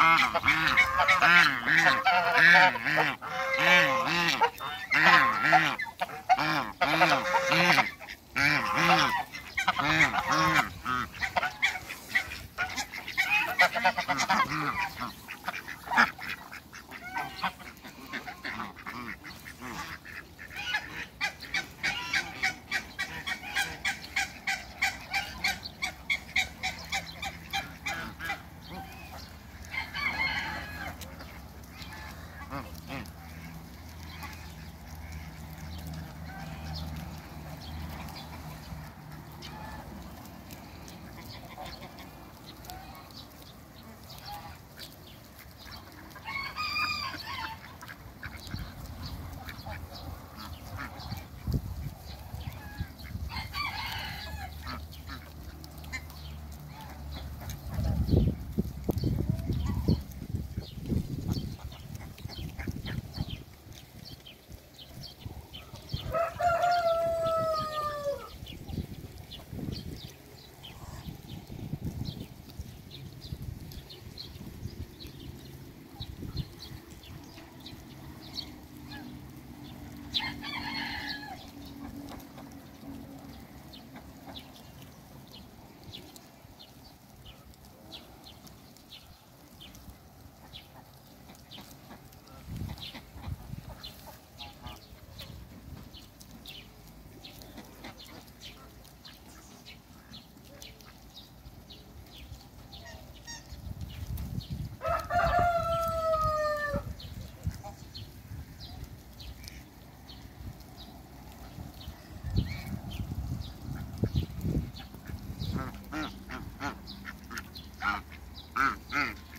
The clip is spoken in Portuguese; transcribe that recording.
Mm-hmm. Mm-hmm.